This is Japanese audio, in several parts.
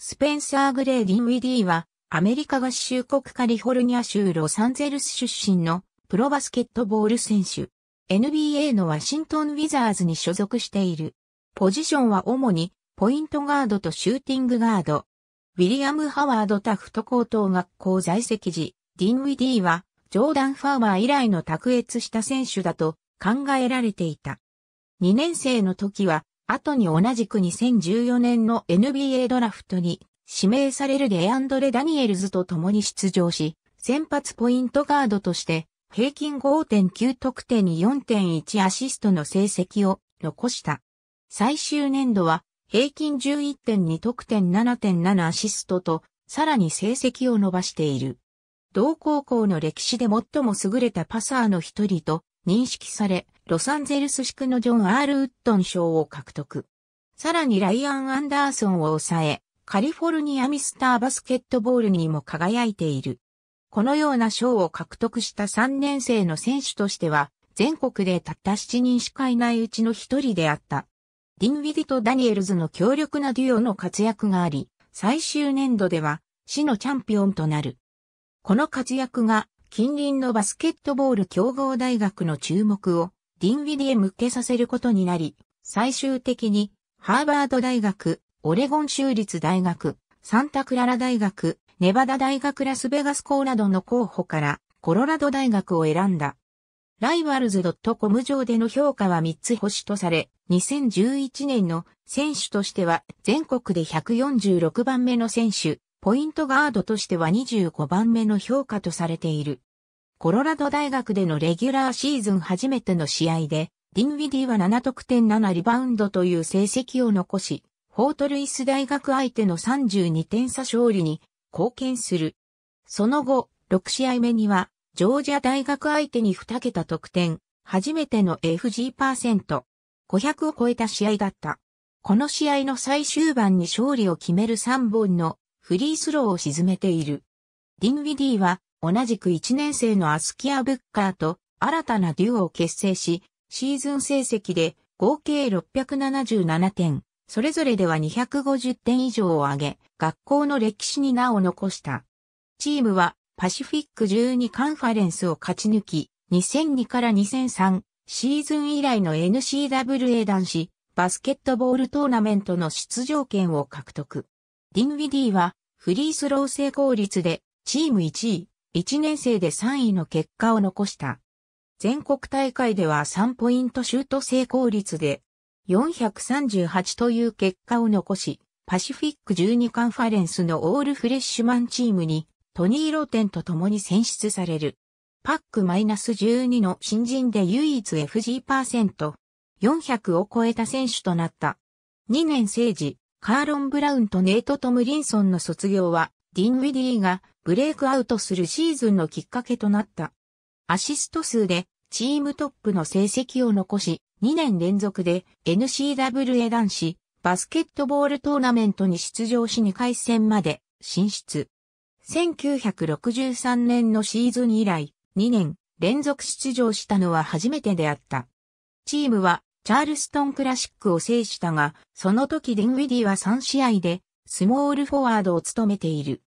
スペンサー・グレー・ディンウィディは、アメリカ合衆国カリフォルニア州ロサンゼルス出身のプロバスケットボール選手。NBA のワシントン・ウィザーズに所属している。ポジションは主にポイントガードとシューティングガード。ウィリアム・ハワードタフト高等学校在籍時、ディンウィディはジョーダン・ファーマー以来の卓越した選手だと考えられていた。2年生の時は、後に同じく2014年の NBA ドラフトに指名されるデアンドレ・ダニエルズと共に出場し、先発ポイントガードとして平均5.9得点に4.1アシストの成績を残した。最終年度は平均11.2得点7.7アシストとさらに成績を伸ばしている。同高校の歴史で最も優れたパサーの一人と認識され、ロサンゼルス地区のジョン・アール・ウッドン賞を獲得。さらにライアン・アンダーソンを抑え、カリフォルニアミスターバスケットボールにも輝いている。このような賞を獲得した3年生の選手としては、全国でたった7人しかいないうちの一人であった。ディンウィディとダニエルズの強力なデュオの活躍があり、最終年度では、市のチャンピオンとなる。この活躍が近隣のバスケットボール強豪大学の注目をディンウィディへ向けさせることになり、最終的にハーバード大学、オレゴン州立大学、サンタクララ大学、ネバダ大学ラスベガス校などの候補からコロラド大学を選んだ。ライバルズ .com 上での評価は3つ星とされ、2011年の選手としては全国で146番目の選手、ポイントガードとしては25番目の評価とされている。コロラド大学でのレギュラーシーズン初めての試合で、ディンウィディは7得点7リバウンドという成績を残し、フォートルイス大学相手の32点差勝利に貢献する。その後、6試合目には、ジョージア大学相手に2桁得点、初めての FG%、500を超えた試合だった。この試合の最終盤に勝利を決める3本のフリースローを沈めている。ディンウィディは同じく1年生のアスキア・ブッカーと新たなデュオを結成し、シーズン成績で合計677点、それぞれでは250点以上を挙げ、学校の歴史に名を残した。チームはパシフィック12カンファレンスを勝ち抜き、2002から2003シーズン以来の NCAA 男子バスケットボールトーナメントの出場権を獲得。ディンウィディはフリースロー成功率でチーム1位、1年生で3位の結果を残した。全国大会では3ポイントシュート成功率で438という結果を残し、パシフィック12カンファレンスのオールフレッシュマンチームにトニー・ローテンと共に選出される。 Pac-12 の新人で唯一 FG%、400を超えた選手となった。2年生時、カーロン・ブラウンとネイト・トムリンソンの卒業は、ディン・ウィディがブレイクアウトするシーズンのきっかけとなった。アシスト数でチームトップの成績を残し、2年連続で NCAA 男子バスケットボールトーナメントに出場し2回戦まで進出。1963年のシーズン以来、2年連続出場したのは初めてであった。チームはチャールストンクラシックを制したが、その時ディンウィディは3試合でスモールフォワードを務めている。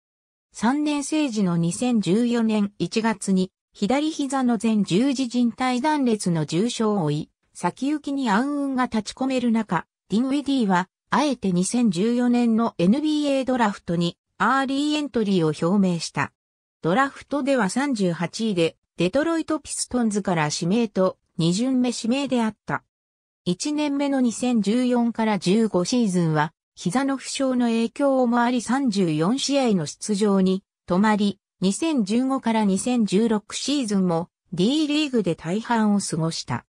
3年生時の2014年1月に左膝の前十字靭帯断裂の重傷を負い、先行きに暗雲が立ち込める中、ディンウィディはあえて2014年の NBA ドラフトにアーリーエントリーを表明した。ドラフトでは38位でデトロイトピストンズから指名と2巡目指名であった。1年目の2014から15シーズンは、膝の負傷の影響もあり34試合の出場に止まり、2015から2016シーズンも D リーグで大半を過ごした。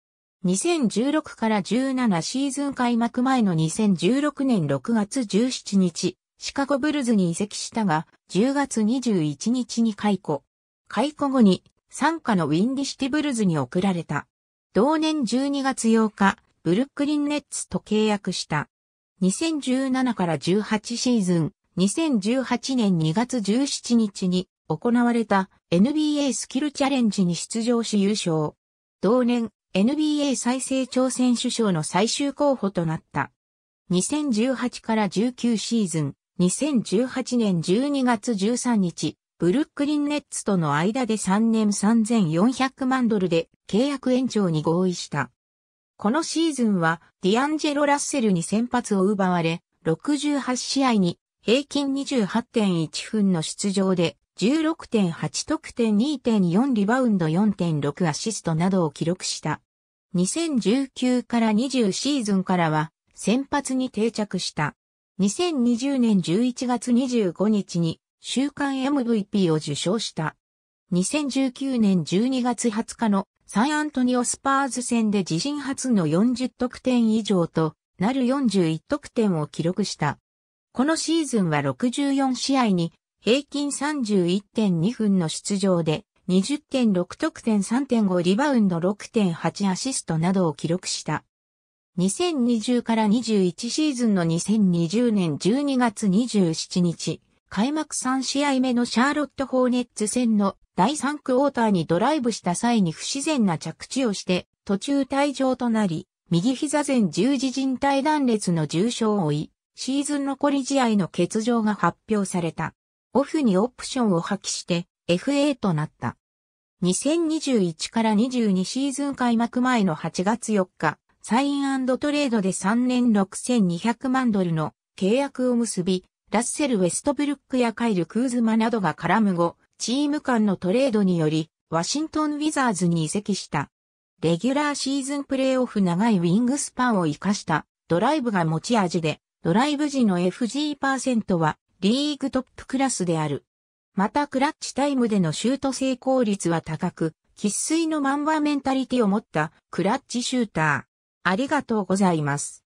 2016から17シーズン開幕前の2016年6月17日、シカゴブルズに移籍したが、10月21日に解雇。解雇後に、参加のウィンディシティブルズに送られた。同年12月8日、ブルックリンネッツと契約した。2017から18シーズン、2018年2月17日に行われた NBA スキルチャレンジに出場し優勝。同年 NBA 最成長選手賞の最終候補となった。2018から19シーズン、2018年12月13日、ブルックリンネッツとの間で3年3400万ドルで契約延長に合意した。このシーズンはディアンジェロ・ラッセルに先発を奪われ、68試合に平均28.1分の出場で16.8得点2.4リバウンド4.6アシストなどを記録した。2019から20シーズンからは先発に定着した。2020年11月25日に週間 MVP を受賞した。2019年12月20日のサンアントニオスパーズ戦で自身初の40得点以上となる41得点を記録した。このシーズンは64試合に平均31.2分の出場で20.6得点3.5リバウンド6.8アシストなどを記録した。2020から21シーズンの2020年12月27日、開幕3試合目のシャーロット・ホーネッツ戦の第3クォーターにドライブした際に不自然な着地をして途中退場となり、右膝前十字靭帯断裂の重傷を負い、シーズン残り試合の欠場が発表された。オフにオプションを破棄して FA となった。2021から22シーズン開幕前の8月4日、サイントレードで3年6200万ドルの契約を結び、ラッセル・ウェストブルックやカイル・クーズマなどが絡む後、チーム間のトレードにより、ワシントン・ウィザーズに移籍した。レギュラーシーズンプレーオフ長いウィングスパンを活かしたドライブが持ち味で、ドライブ時の FG% はリーグトップクラスである。またクラッチタイムでのシュート成功率は高く、喫水のマンバーメンタリティを持ったクラッチシューター。ありがとうございます。